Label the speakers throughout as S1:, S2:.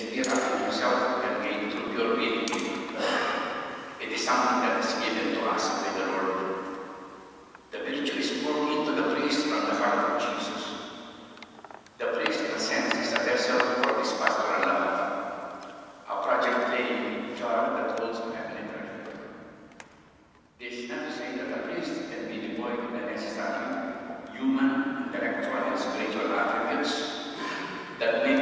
S1: ispira Dumnezeu pentru că e trupiul vieții. It is something that is given to us by the Lord. The virtue is born into the priest from the heart of Jesus. The priest, in a sense, is a vessel for this pastoral life. a project playing jar that holds heavenly prayer. This is not to say that the priest can be devoid of the necessary human, intellectual, and spiritual attributes that make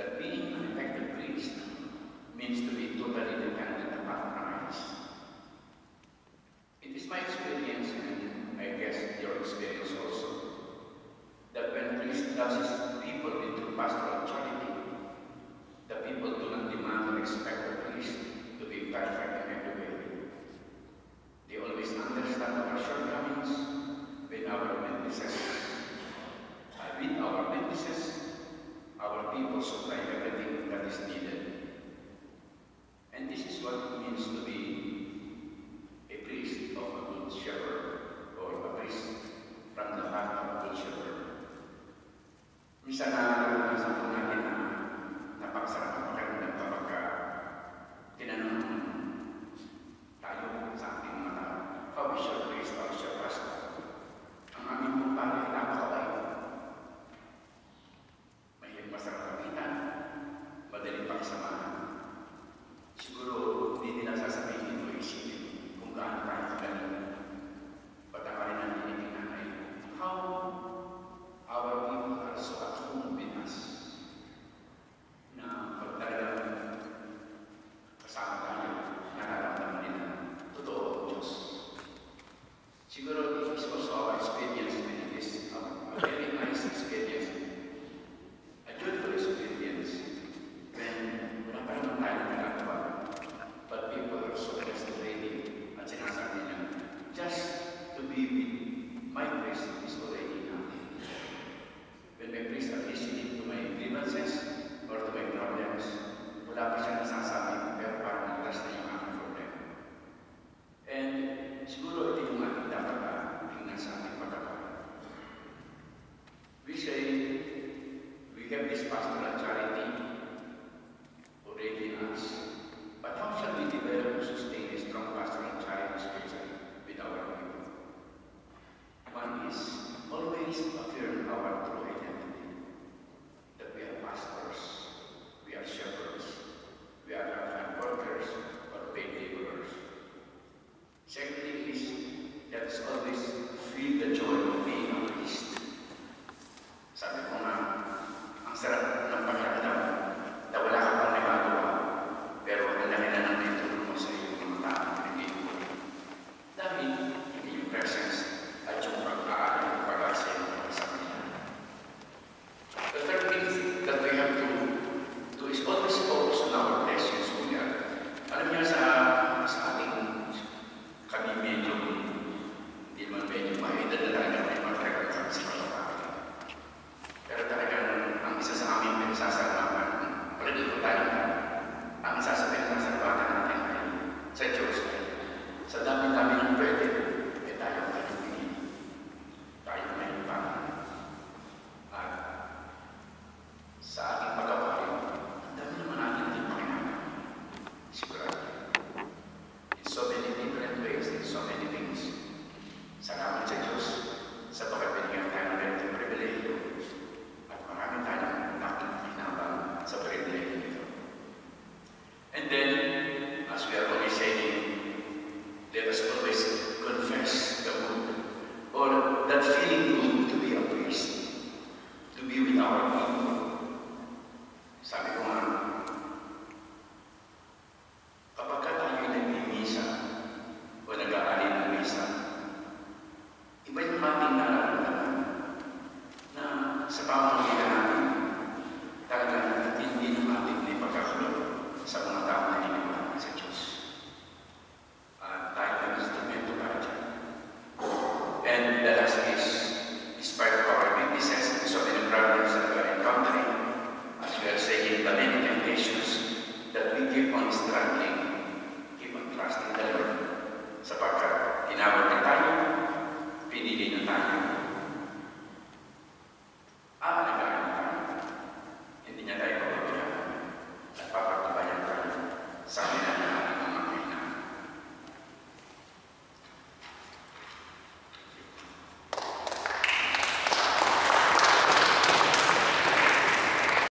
S1: that being an effective priest means to be totally dependent upon God. used to be a priest of a good shepherd or a priest from the heart of a shepherd. Minsan have this pastoral charity already in us. But how shall we develop and sustain a strong pastoral charity, with our people? One is always affirm our true identity, that we are pastors, we are shepherds, we are not workers or paid laborers. Secondly is, let us always feel the joy of being 十八号。